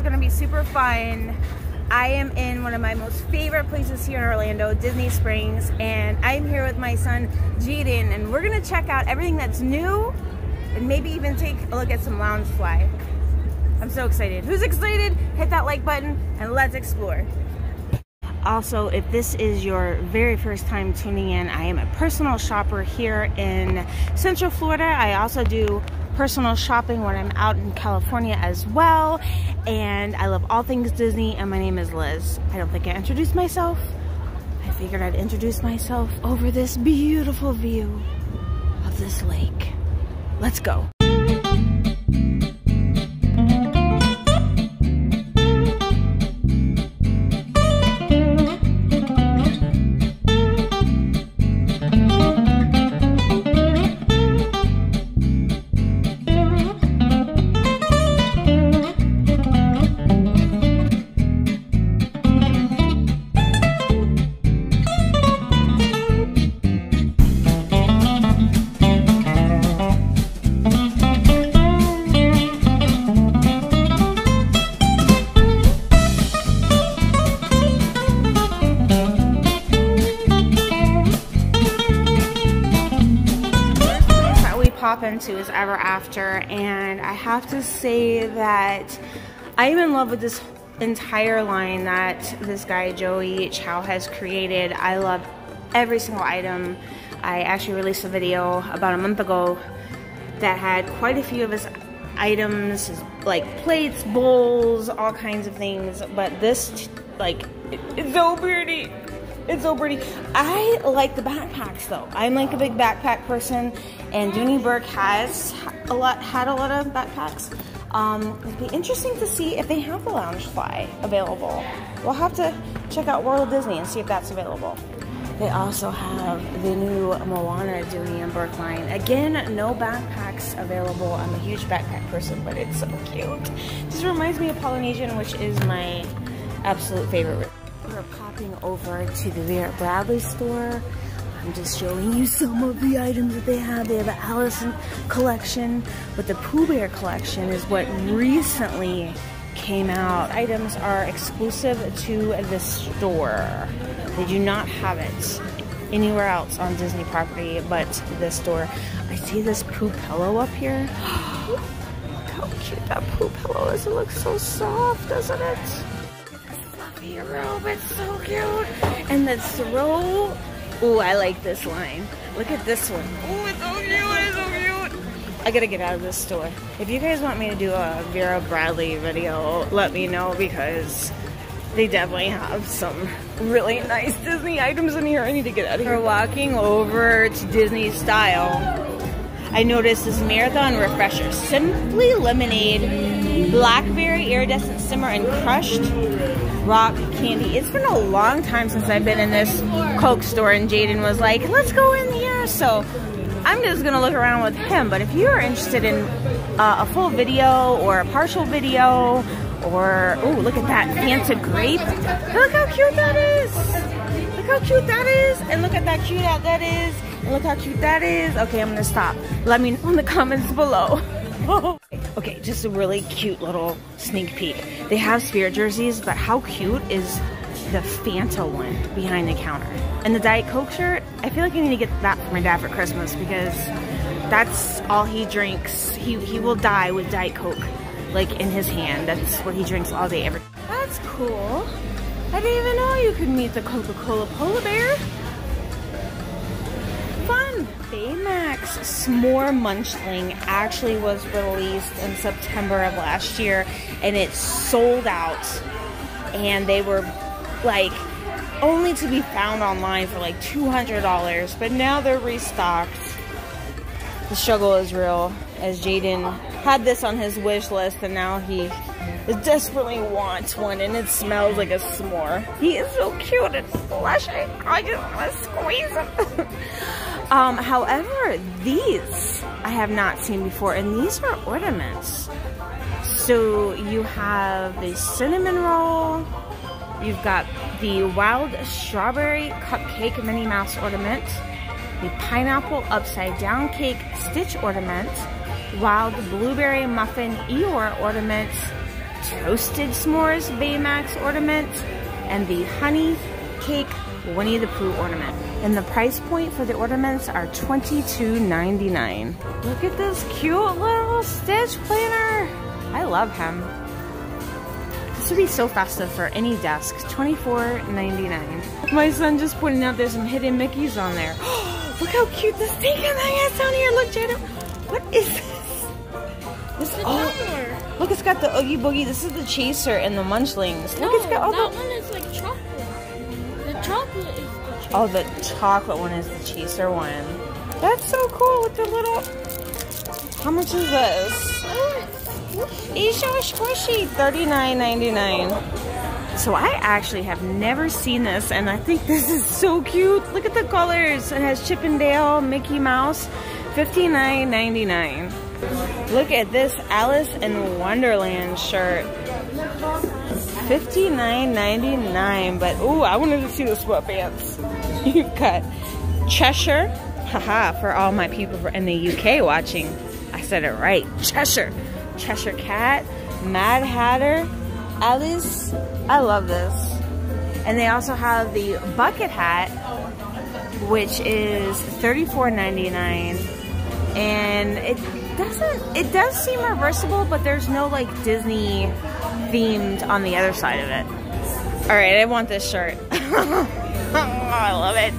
is gonna be super fun. I am in one of my most favorite places here in Orlando, Disney Springs, and I'm here with my son, Jaden, and we're gonna check out everything that's new and maybe even take a look at some Loungefly. I'm so excited. Who's excited? Hit that like button and let's explore. Also, if this is your very first time tuning in, I am a personal shopper here in Central Florida. I also do personal shopping when I'm out in California as well. And I love all things Disney, and my name is Liz. I don't think I introduced myself. I figured I'd introduce myself over this beautiful view of this lake. Let's go. Into is Ever After, and I have to say that I am in love with this entire line that this guy Joey Chou has created. I love every single item. I actually released a video about a month ago that had quite a few of his items, like plates, bowls, all kinds of things. But this, like, it's so pretty. It's so pretty. I like the backpacks though. I'm like a big backpack person, and Dooney Bourke has a lot had a lot of backpacks. Um, it'd be interesting to see if they have the Loungefly available. We'll have to check out World Disney and see if that's available. They also have the new Moana Dooney and Bourke line. Again, no backpacks available. I'm a huge backpack person, but it's so cute. This reminds me of Polynesian, which is my absolute favorite. We're popping over to the Vera Bradley store. I'm just showing you some of the items that they have. They have an Allison collection, but the Pooh Bear collection is what recently came out. Items are exclusive to the store. They do not have it anywhere else on Disney property but this store. I see this Pooh pillow up here. Look how cute that Pooh pillow is. It looks so soft, doesn't it? Fluffy robe. It's so cute. And the throw. Ooh, I like this line. Look at this one. Ooh, it's so cute. It's so cute. I gotta get out of this store. If you guys want me to do a Vera Bradley video, let me know because they definitely have some really nice Disney items in here. I need to get out of here. We're walking over to Disney Style. I noticed this Marathon Refresher. Simply Lemonade, Blackberry Iridescent Simmer, and Crushed rock candy. It's been a long time since I've been in this Coke store and Jaden was like, let's go in here. So I'm just gonna look around with him. But if you are interested in uh, a full video or a partial video or, oh, look at that Fanta grape. Look how cute that is. Look how cute that is. And look at that cute out that is. And look how cute that is. Okay, I'm gonna stop. Let me know in the comments below. okay, just a really cute little sneak peek. They have spirit jerseys, but how cute is the Fanta one behind the counter? And the Diet Coke shirt, I feel like I need to get that for my dad for Christmas because that's all he drinks. He, he will die with Diet Coke, like in his hand. That's what he drinks all day every That's cool. I didn't even know you could meet the Coca-Cola polar bear. Baymax S'more Munchling actually was released in September of last year and it sold out and they were like only to be found online for like $200 but now they're restocked. The struggle is real as Jaden had this on his wish list and now he desperately wants one and it smells like a s'more. He is so cute and blushing. I just want to squeeze him. Um, however, these I have not seen before, and these are ornaments. So you have the cinnamon roll, you've got the wild strawberry cupcake Minnie Mouse ornament, the pineapple upside down cake stitch ornament, wild blueberry muffin Eeyore ornament, Toasted S'mores Baymax ornament and the Honey Cake Winnie the Pooh ornament. And the price point for the ornaments are $22.99. Look at this cute little Stitch planner. I love him. This would be so festive for any desk. $24.99. My son just pointed out there's some hidden Mickeys on there. Look how cute this thing is down here. Look, Jada. What is this? This is oh, look, it's got the Oogie Boogie. This is the Chaser and the Munchlings. Look, no, it's got all that the... one is like Oh, the chocolate one is the Chaser one. That's so cool with the little... How much is this? He's so squishy. $39.99. So I actually have never seen this and I think this is so cute. Look at the colors. It has Chippendale, Mickey Mouse, $59.99. Look at this Alice in Wonderland shirt. $59.99. But ooh, I wanted to see the sweatpants. You've got Cheshire. Haha, for all my people in the UK watching. I said it right. Cheshire. Cheshire Cat, Mad Hatter, Alice. I love this. And they also have the bucket hat, which is $34.99. And it doesn't, it does seem reversible, but there's no like Disney themed on the other side of it. All right, I want this shirt. oh, I love it.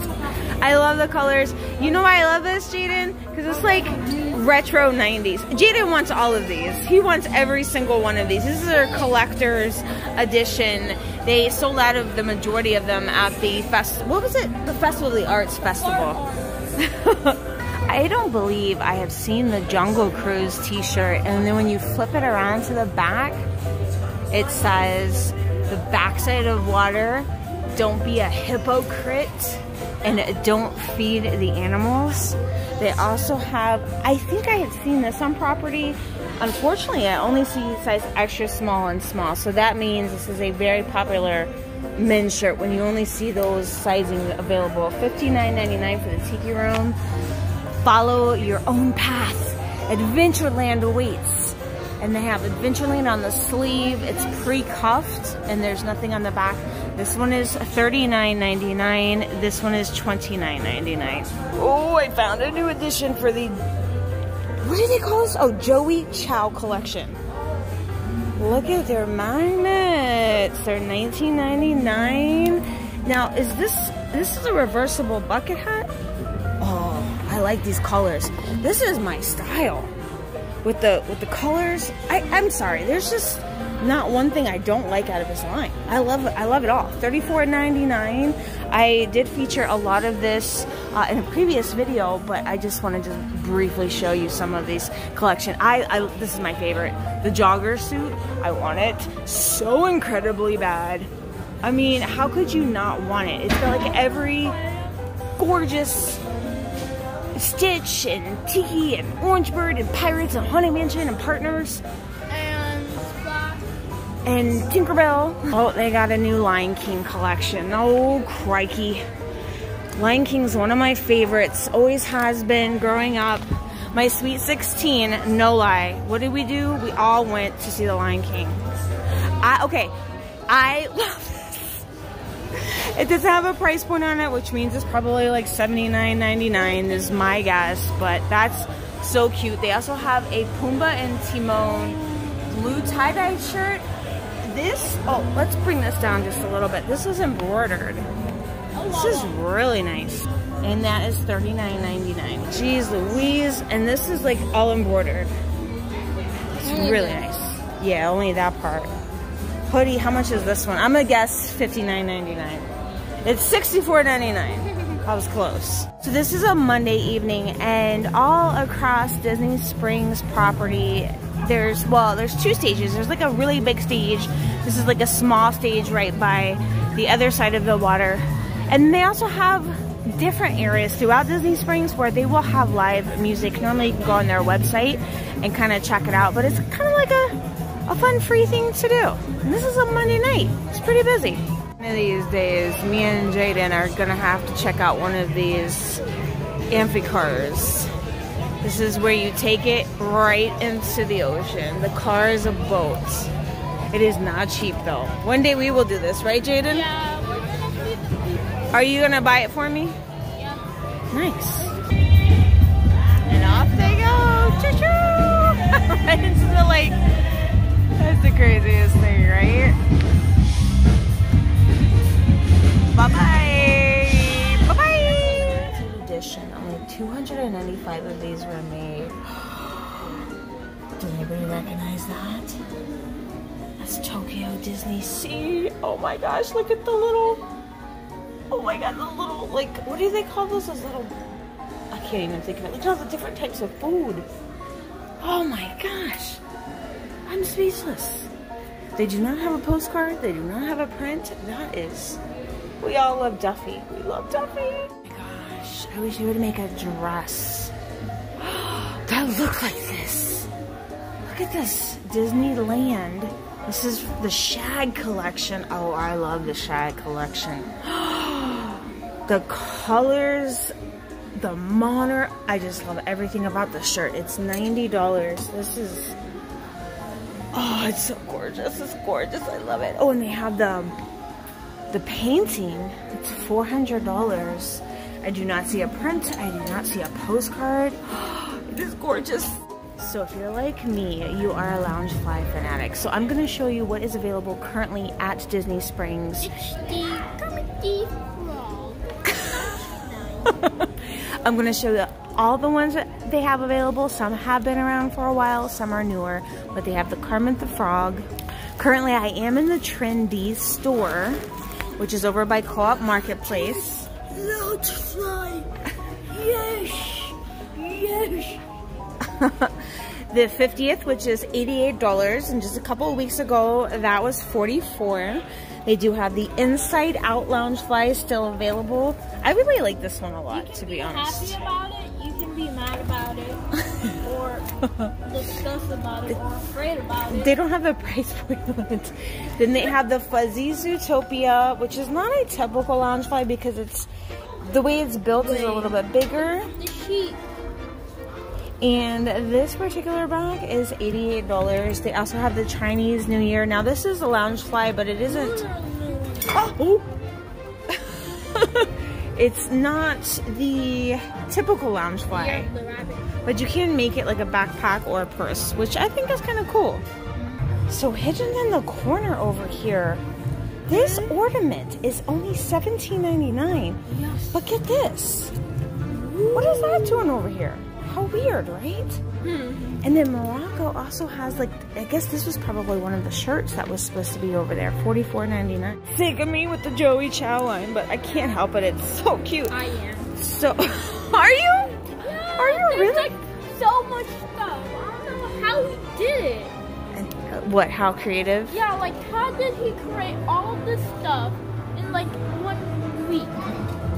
I love the colors. You know why I love this, Jaden? Because it's like retro 90s. Jaden wants all of these. He wants every single one of these. This is their collector's edition. They sold out of the majority of them at the fest. What was it? The Festival of the Arts Festival. I don't believe I have seen the Jungle Cruise t-shirt and then when you flip it around to the back, it says the backside of water, don't be a hypocrite and don't feed the animals. They also have, I think I had seen this on property. Unfortunately, I only see size extra small and small. So that means this is a very popular men's shirt when you only see those sizings available. $59.99 for the Tiki Room. Follow your own path. Adventureland awaits. And they have Adventureland on the sleeve. It's pre-cuffed and there's nothing on the back. This one is $39.99. This one is $29.99. Oh, I found a new edition for the, what do they call this? Oh, Joey Chou collection. Look at their magnets. They're $19.99. Now, is this, this is a reversible bucket hat? Oh, I like these colors. This is my style. With the with the colors, I, I'm sorry, there's just not one thing I don't like out of this line. I love. I love it all. $34.99. I did feature a lot of this uh, in a previous video, but I just want to briefly show you some of these collection. I, I this is my favorite. The jogger suit. I want it so incredibly bad. I mean, how could you not want it? It's got like every gorgeous Stitch and Tiki and Orange Bird and Pirates and Haunted Mansion and Partners and Spot. and Tinkerbell. Oh, they got a new Lion King collection. Oh, crikey. Lion King's one of my favorites. Always has been growing up. My Sweet 16, no lie. What did we do? We all went to see the Lion King. I, okay, I love it doesn't have a price point on it, which means it's probably like $79.99 is my guess, but that's so cute. They also have a Pumbaa and Timon blue tie-dye shirt. This, oh, let's bring this down just a little bit. This is embroidered. This is really nice. And that is $39.99. Jeez Louise. And this is like all embroidered. It's really nice. Yeah, only that part. Hoodie, how much is this one? I'm gonna guess $59.99. It's $64.99. I was close. So this is a Monday evening and all across Disney Springs property, there's, well, there's two stages. There's like a really big stage. This is like a small stage right by the other side of the water. And they also have different areas throughout Disney Springs where they will have live music. Normally you can go on their website and kind of check it out, but it's kind of like a, a fun free thing to do. And this is a Monday night. It's pretty busy. One of these days, me and Jaden are gonna have to check out one of these amphicars. This is where you take it right into the ocean. The car is a boat. It is not cheap though. One day we will do this, right, Jaden? Yeah, we're gonna feed the people. Are you gonna buy it for me? Yeah. Nice. And off they go. Choo choo! it's the like, that's the craziest thing, right? Bye bye. Bye bye. Edition. Only 295 of these were made. Does anybody recognize that? That's Tokyo Disney Sea. Oh my gosh, look at the little. Oh my god, the little, like, what do they call those? Those little. I can't even think of it. Look at all the different types of food. Oh my gosh. I'm speechless. They do not have a postcard. They do not have a print. That is. We all love Duffy. We love Duffy. Oh my gosh. I wish you would make a dress that looked like this. Look at this. Disneyland. This is the Shag collection. Oh, I love the Shag collection. the colors, the monarch. I just love everything about the shirt. It's $90. This is, oh, it's so gorgeous. It's gorgeous. I love it. Oh, and they have the, um, the painting. It's $400. I do not see a print. I do not see a postcard. It is gorgeous. So if you're like me, you are a Loungefly fanatic. So I'm going to show you what is available currently at Disney Springs. It's the Comedy Frog. I'm going to show you all the ones that they have available. Some have been around for a while, some are newer, but they have the Kermit the Frog. Currently, I am in the Trendy store, which is over by Co-op Marketplace. Loungefly. Yes. Yes. the 50th, which is $88, and just a couple of weeks ago, that was 44 They do have the Inside Out Lounge Loungefly still available. I really like this one a lot, to be, be honest. Be mad about it, or disgusted about it, or afraid about it. They don't have the price point. Then they have the Fuzzy Zootopia, which is not a typical Loungefly because it's the way it's built is a little bit bigger. The sheep. And this particular bag is $88. They also have the Chinese New Year. Now this is a Loungefly, but it isn't. Oh! it's not the typical Loungefly, Yeah, the rabbit. but you can make it like a backpack or a purse, which I think is kind of cool. So hidden in the corner over here, this ornament is only $17.99. Yes. But get this. What is that doing over here? How weird, right? Hmm. And then Morocco also has like I guess this was probably one of the shirts that was supposed to be over there, forty-four ninety-nine. Think of me with the Joey Chou line, but I can't help it. It's so cute. I am. So, are you? Yeah, Are you there's really? like so much stuff. I don't know how he did it. And, uh, what? How creative? Yeah, like how did he create all this stuff in like one week?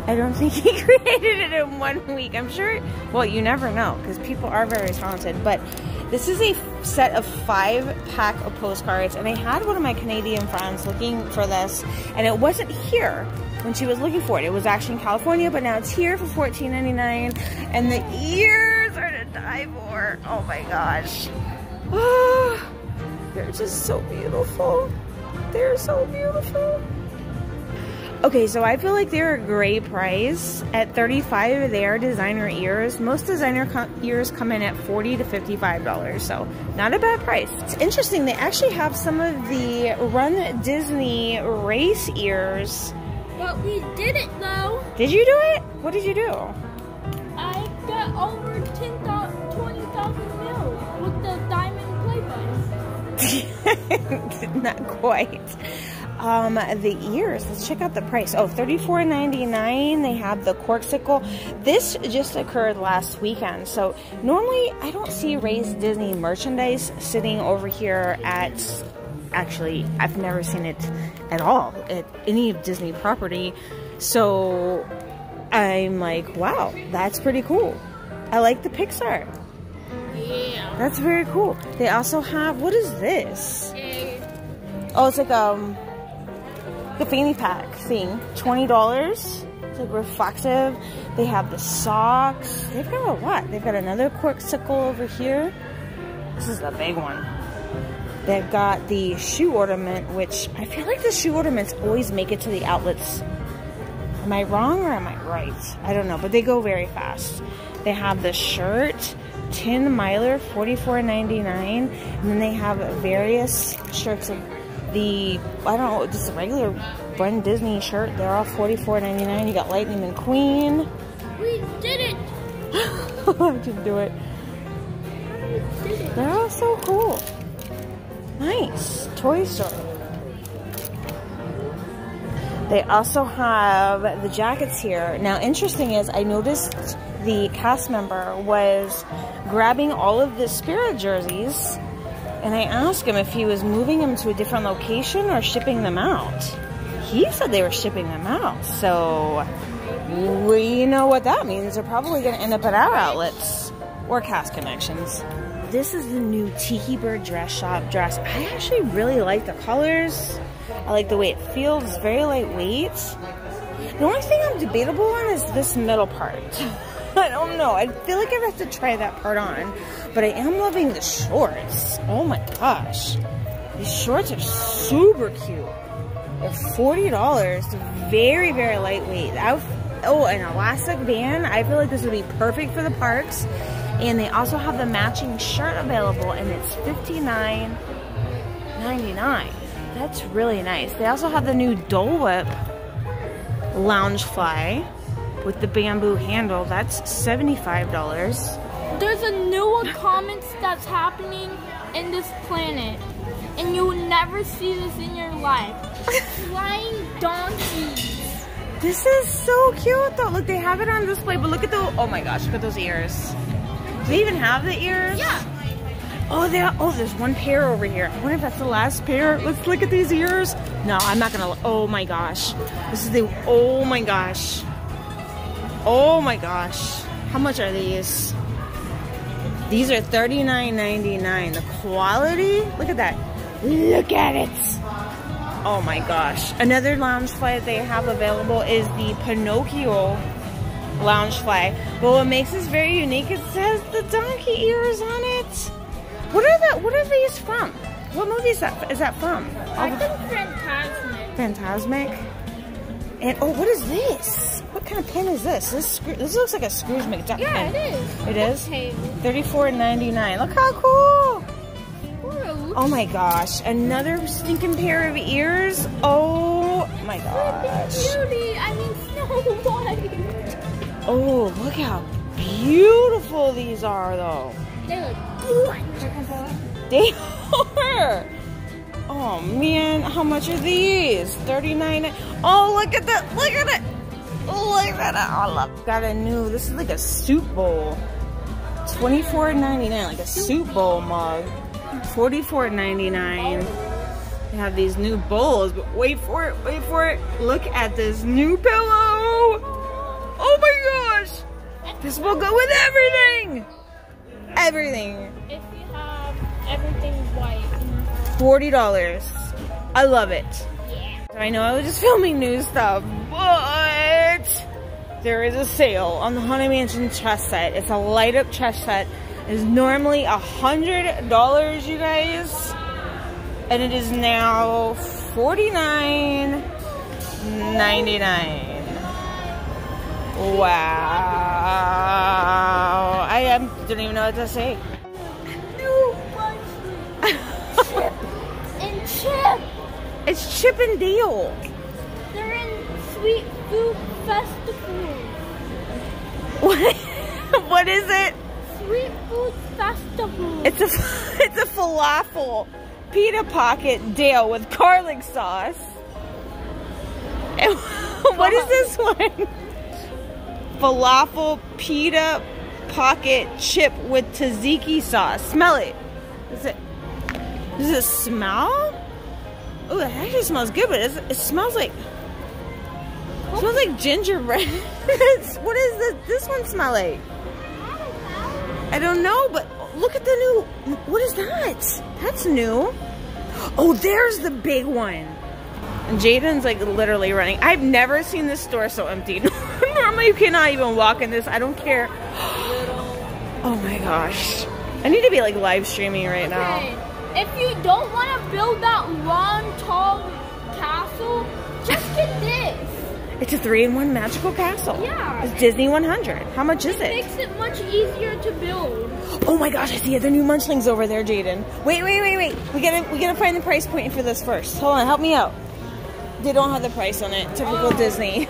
I don't think he created it in one week. I'm sure. Well, you never know because people are very talented. But this is a set of five pack of postcards, and I had one of my Canadian friends looking for this, and it wasn't here when she was looking for it. It was actually in California, but now it's here for $14.99, and the ears are to die for. Oh my gosh. Ah, they're just so beautiful. They're so beautiful. Okay, so I feel like they're a great price. At 35 they are designer ears. Most designer co ears come in at 40 to $55, so not a bad price. It's interesting, they actually have some of the Run Disney race ears. But we did it though. Did you do it? What did you do? I got over 10,000, 20,000 mils with the diamond play button. not quite. Um, the ears, let's check out the price. Oh, $34.99. They have the Corkcicle. This just occurred last weekend. So normally I don't see Ray's Disney merchandise sitting over here at actually I've never seen it at all at any of Disney property. So I'm like, wow, that's pretty cool. I like the Pixar. Yeah. That's very cool. They also have what is this? Oh, it's like um the fanny pack thing. Twenty dollars. It's like reflective. They have the socks. They've got a lot. They've got another Corkcicle over here. This is the big one. They've got the shoe ornament, which I feel like the shoe ornaments always make it to the outlets. Am I wrong or am I right? I don't know, but they go very fast. They have the shirt, 10 Miler, $44.99. And then they have various shirts of the, I don't know, just a regular Run Disney shirt. They're all $44.99. You got Lightning McQueen. We did it! I didn't do it. They're all so cool. Nice. Toy Story. They also have the jackets here. Now, interesting is I noticed the cast member was grabbing all of the Spirit jerseys and I asked him if he was moving them to a different location or shipping them out. He said they were shipping them out. So, we know what that means. They're probably going to end up at our outlets or Cast Connections. This is the new Tiki Bird dress shop dress. I actually really like the colors. I like the way it feels. It's very lightweight. The only thing I'm debatable on is this middle part. I don't know. I feel like I have to try that part on. But I am loving the shorts. Oh my gosh. These shorts are super cute. They're $40. Very, very lightweight. Oh, an elastic band. I feel like this would be perfect for the parks. And they also have the matching shirt available and it's $59.99. That's really nice. They also have the new Dole Whip Loungefly with the bamboo handle. That's $75. There's a new comet that's happening in this planet. And you will never see this in your life. Flying donkeys. This is so cute though. Look, they have it on display, but look at the, oh my gosh, look at those ears. Do they even have the ears? Yeah. Oh, there. Oh, there's one pair over here. I wonder if that's the last pair. Let's look at these ears. No, I'm not gonna. Oh my gosh. This is the. Oh my gosh. Oh my gosh. How much are these? These are $39.99. The quality. Look at that. Look at it. Oh my gosh. Another Loungefly they have available is the Pinocchio Loungefly. But what makes this very unique, it says the donkey ears on it. What are that? What are these from? What movie is that? Is that from? I think Fantasmic. Fantasmic. And oh, what is this? What kind of pen is this? This this looks like a Scrooge McDuck Yeah, pen. it is. It is. Okay. Thirty-four ninety nine. Look how cool! Oh my gosh! Another stinking pair of ears. Oh my gosh! Beauty. I mean Snow. Oh, look how beautiful these are, though. They look good. They are. Oh man, how much are these? 39 Oh, look at that. Look at it. Look at that. Oh, look. Got a new, this is like a soup bowl. $24.99, like a soup bowl mug. $44.99. They have these new bowls, but wait for it, wait for it. Look at this new pillow. This will go with everything. Everything. If you have everything white. $40. I love it. Yeah. I know I was just filming new stuff, but there is a sale on the Haunted Mansion chess set. It's a light up chess set. It's normally a hundred dollars, you guys, and it is now forty nine ninety nine. Wow! I um, don't even know what to say. New bunches. Chip and Chip. It's Chip and Dale. They're in Sweet Food Festival. What? what is it? Sweet Food Festival. It's a it's a falafel pita pocket Dale with garlic sauce. And what is this one? Falafel pita pocket chip with tzatziki sauce. Smell it. Is it? Does it smell? Oh, it actually smells good, but it smells like it smells like gingerbread. What is this? This one smell like? I don't know, but look at the new. What is that? That's new. Oh, there's the big one. And Jaden's like literally running. I've never seen this store so empty. Normally, you cannot even walk in this. I don't care. Oh my gosh. I need to be like live streaming right now. If you don't want to build that long, tall castle, just get this. It's a three-in-one magical castle. Yeah. It's Disney 100. How much is It it? makes it much easier to build. Oh my gosh, I see other new munchlings over there, Jaden. Wait, wait, wait, wait. We gotta we gotta find the price point for this first. Hold on, help me out. They don't have the price on it. Typical Oh. Disney.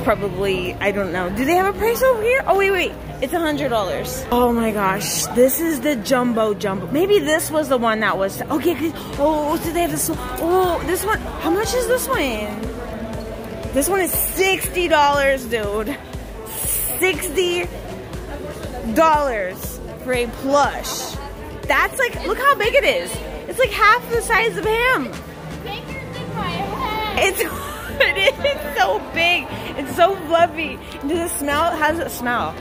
It's probably I don't know. Do they have a price over here? Oh wait, wait. It's a hundred dollars. Oh my gosh, this is the jumbo jumbo. Maybe this was the one that was okay. Oh, do they have this? one? Oh, this one. How much is this one? This one is sixty dollars, dude. Sixty dollars for a plush. That's like, look how big it is. It's like half the size of him. Bigger than my head. It's it is it's so big. It's so fluffy. Does it smell? How does it smell?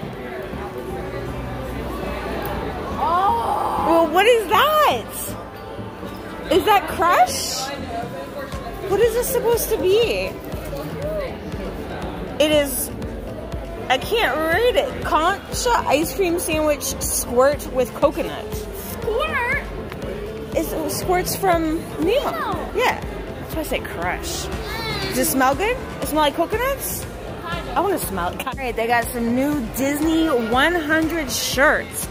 Oh. Well, what is that? Is that crush? What is this supposed to be? It is. I can't read it. Concha ice cream sandwich squirt with coconut. Squirt. It's, it squirts from Nemo. Nemo. Yeah. That's why I say crush. Mm. Does it smell good? It smell like coconuts? I want to smell it. All right, they got some new Disney 100 shirts.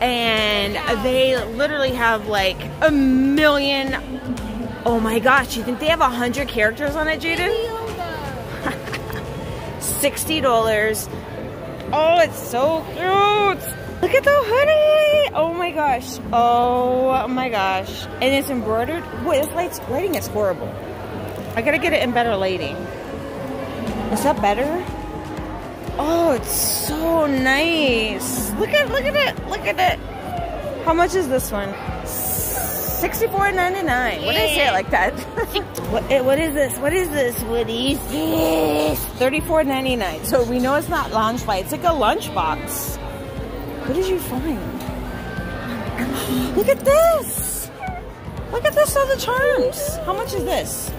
And they literally have like a million. Oh my gosh, you think they have a 100 characters on it, Jaden? $60. Oh, it's so cute. Look at the hoodie. Oh my gosh. Oh my gosh. And it's embroidered. Boy, this light's, lighting is horrible. I gotta get it in better lighting. Is that better? Oh, it's so nice. Look at look at it. Look at it. How much is this one? Sixty-four ninety-nine. What did I say it like that? what, eh, what is this? What is this? What is this? Thirty-four ninety-nine. So we know it's not lunch buy. It's like a lunch box. What did you find? Look at this. Look at this other charms. How much is this?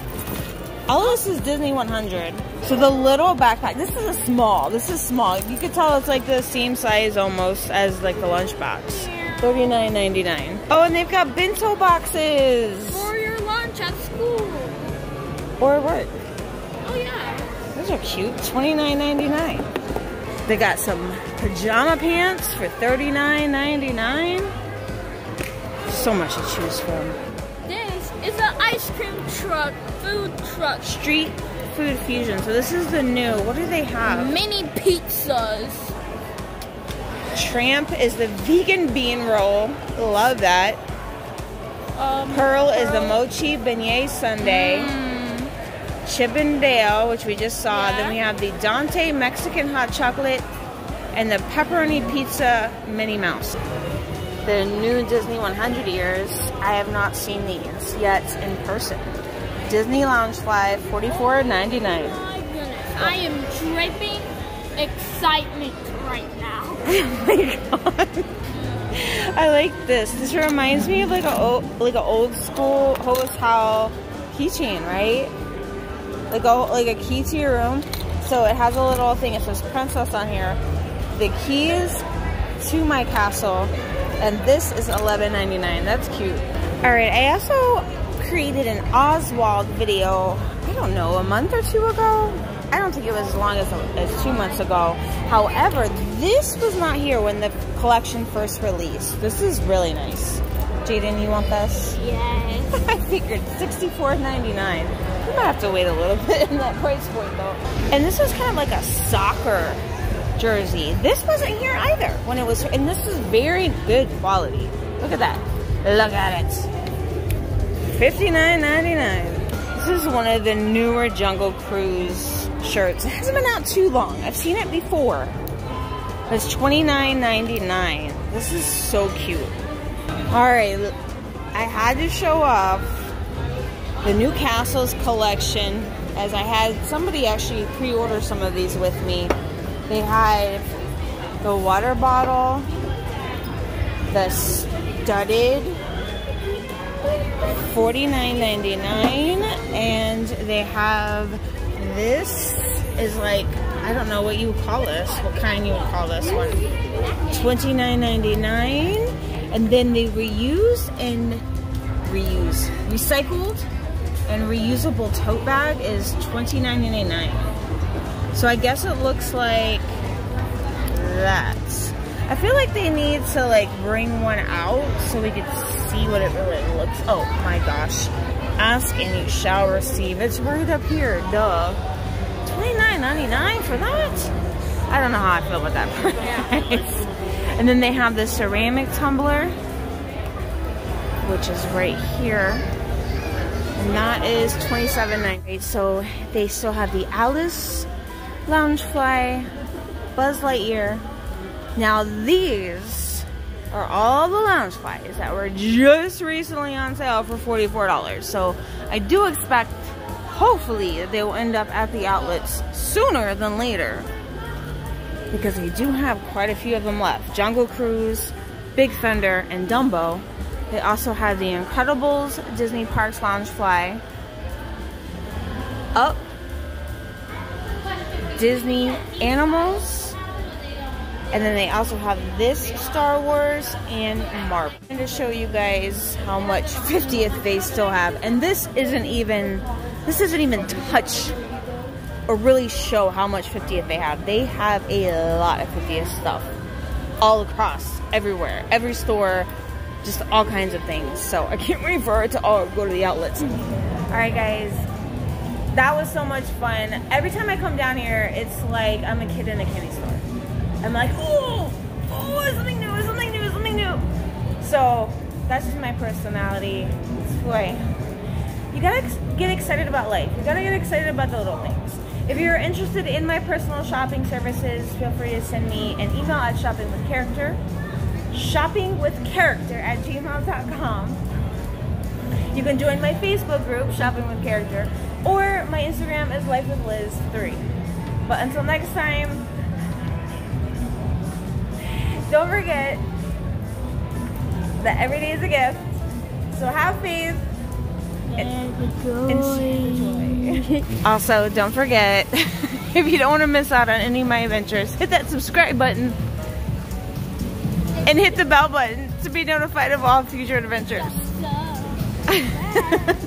All of this is Disney 100. So the little backpack, this is a small. This is small. You could tell it's like the same size almost as like the lunchbox. $39.99. Oh, and they've got bento boxes. For your lunch at school. Or work. Oh yeah. Those are cute. $29.99. They got some pajama pants for $39.99. So much to choose from. This is an ice cream truck, food truck. Street Food Fusion. So this is the new. What do they have? Mini pizzas. Tramp is the vegan bean roll. Love that. Um, Pearl is the mochi beignet sundae. Chip and Dale, which we just saw. Yeah. Then we have the Dante Mexican hot chocolate and the pepperoni pizza Minnie Mouse. The new Disney 100 years. I have not seen these yet in person. Disney Loungefly, $44.99. my goodness. I am dripping excitement right now. Oh my god. I like this. This reminds me of like a o- like an old school hotel keychain, right? Like a like a key to your room. So it has a little thing. It says princess on here. The keys to my castle, and this is $11.99. That's cute. All right. I also created an Oswald video. I don't know, a month or two ago. I don't think it was as long as, as two months ago. However, this was not here when the collection first released. This is really nice. Jaden, you want this? Yes. I figured $64.99. You might have to wait a little bit in that price point though. And this is kind of like a soccer jersey. This wasn't here either when it was, and this is very good quality. Look at that. Look at it. $59.99. This is one of the newer Jungle Cruise shirts. It hasn't been out too long. I've seen it before. It's $29.99. This is so cute. All right, I had to show off the new Castles collection as I had somebody actually pre-order some of these with me. They had the water bottle, the studded $49.99 and they have this is like I don't know what you would call this what kind you would call this one. $29.99 and then they reuse and reuse. Recycled and reusable tote bag is $29.99 so I guess it looks like that. I feel like they need to like bring one out so we can see what it really looks oh my gosh. Ask and you shall receive. It's right up here duh. $29.99 for that? I don't know how I feel about that price. And then they have the ceramic tumbler, which is right here. And that is $27.98. So they still have the Alice Loungefly, Buzz Lightyear. Now these are all the Loungeflies that were just recently on sale for $44. So I do expect, hopefully, that they will end up at the outlets sooner than later because they do have quite a few of them left. Jungle Cruise, Big Thunder, and Dumbo. They also have the Incredibles Disney Parks Loungefly. Up. Disney Animals. And then they also have this Star Wars and Marvel. And to show you guys how much 50th they still have. And this isn't even, this doesn't even touch or really show how much 50th they have. They have a lot of 50th stuff all across, everywhere, every store, just all kinds of things. So I can't wait for it to all go to the outlets. All right, guys, that was so much fun. Every time I come down here, it's like I'm a kid in a candy store. I'm like, oh, oh, it's something new, it's something new, it's something new. So that's just my personality. It's who. You gotta get excited about life. You gotta get excited about the little things. If you're interested in my personal shopping services, feel free to send me an email at shoppingwithcharacter, shoppingwithcharacter at gmail.com. You can join my Facebook group, Shopping with Character, or my Instagram is Life with Liz 3. But until next time, don't forget that every day is a gift. So have faith And also, don't forget, if you don't want to miss out on any of my adventures, hit that subscribe button and hit the bell button to be notified of all future adventures.